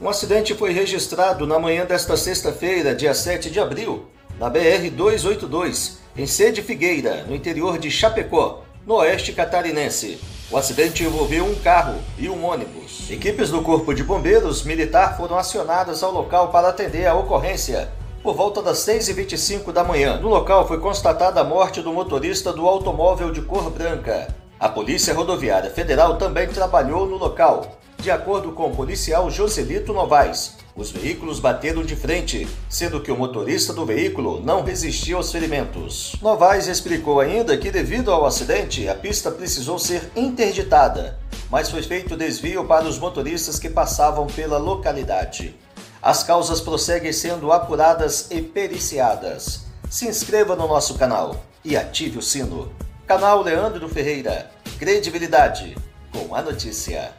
Um acidente foi registrado na manhã desta sexta-feira, dia 7 de abril, na BR-282, em Sede Figueira, no interior de Chapecó, no oeste catarinense. O acidente envolveu um carro e um ônibus. Equipes do Corpo de Bombeiros Militar foram acionadas ao local para atender a ocorrência. Por volta das 6h25 da manhã, no local foi constatada a morte do motorista do automóvel de cor branca. A Polícia Rodoviária Federal também trabalhou no local. De acordo com o policial Joselito Novaes, os veículos bateram de frente, sendo que o motorista do veículo não resistiu aos ferimentos. Novaes explicou ainda que, devido ao acidente, a pista precisou ser interditada, mas foi feito desvio para os motoristas que passavam pela localidade. As causas prosseguem sendo apuradas e periciadas. Se inscreva no nosso canal e ative o sino. Canal Leandro Ferreira. Credibilidade com a notícia.